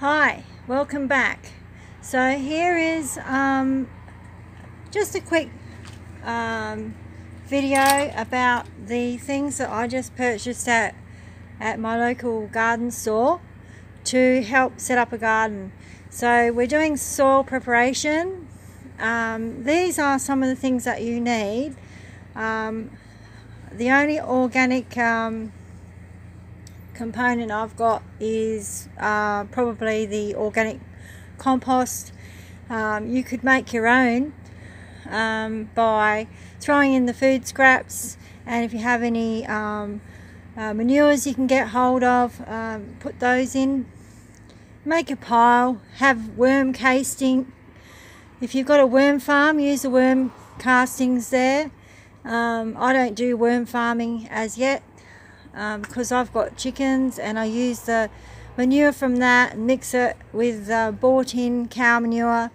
Hi, welcome back. So here is um, just a quick um, video about the things that I just purchased at, at my local garden store to help set up a garden. So we're doing soil preparation. Um, these are some of the things that you need. Um, the only organic um, component I've got is uh, probably the organic compost. Um, you could make your own um, by throwing in the food scraps and if you have any um, uh, manures you can get hold of, um, put those in. Make a pile, have worm casting. If you've got a worm farm, use the worm castings there. Um, I don't do worm farming as yet because um, I've got chickens and I use the manure from that and mix it with uh, bought in cow manure.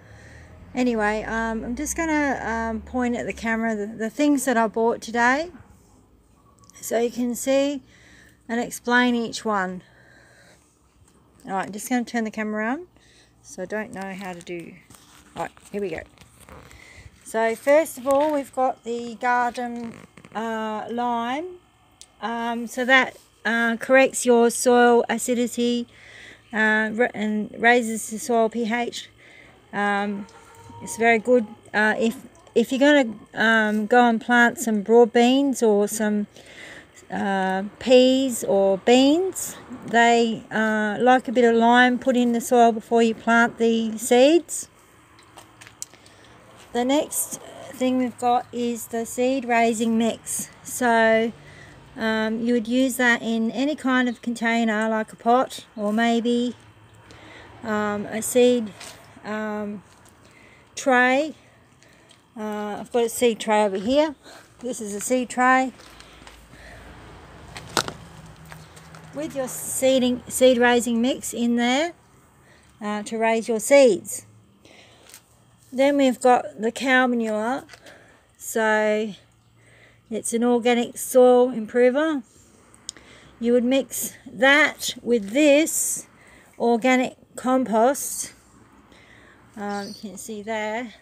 Anyway um, I'm just gonna um, point at the camera the, the, things that I bought today. So you can see and explain each one. Alright I'm just going to turn the camera around so I don't know how to do alright here we go. So first of all we've got the garden uh, lime um, so that uh, corrects your soil acidity uh, and raises the soil pH. Um, it's very good uh, if if you're going to um, go and plant some broad beans or some uh, peas or beans. They uh, like a bit of lime put in the soil before you plant the seeds. The next thing we've got is the seed raising mix. So um, you would use that in any kind of container like a pot or maybe um, a seed um, tray. Uh, I've got a seed tray over here. This is a seed tray. With your seeding, seed raising mix in there uh, to raise your seeds. Then we've got the cow manure. So it's an organic soil improver. You would mix that with this organic compost. Um, you can see there.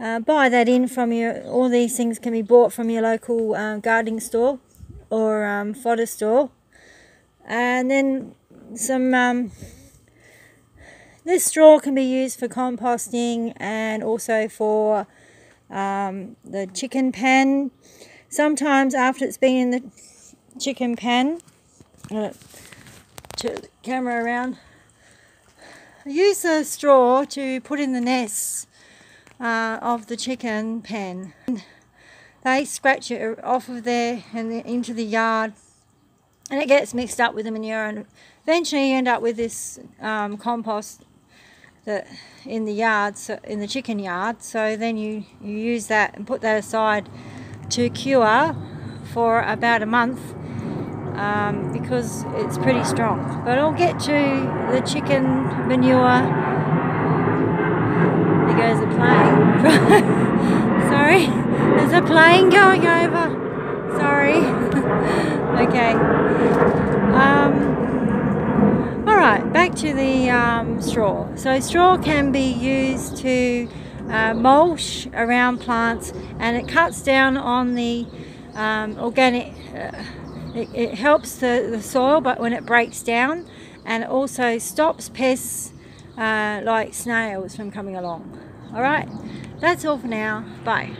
Uh, buy that in from your, all these things can be bought from your local um, gardening store or um, fodder store. And then some, um, this straw can be used for composting and also for um, the chicken pen. Sometimes after it's been in the chicken pen, uh, turn the camera around, I use the straw to put in the nests uh, of the chicken pen. They scratch it off of there and into the yard and it gets mixed up with the manure and eventually you end up with this um, compost the in the yard so in the chicken yard. So then you you use that and put that aside to cure for about a month um, because it's pretty strong. But I'll get to the chicken manure. There goes a plane. Sorry. There's a plane going over. Sorry. Okay. Um, Alright, back to the um, straw. So straw can be used to uh, mulch around plants and it cuts down on the um, organic, uh, it, it, helps the, the soil but when it breaks down and it also stops pests uh, like snails from coming along. Alright, that's all for now. Bye.